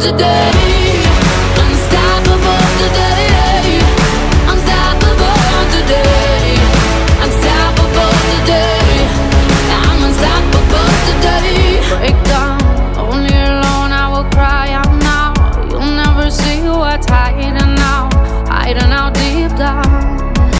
today.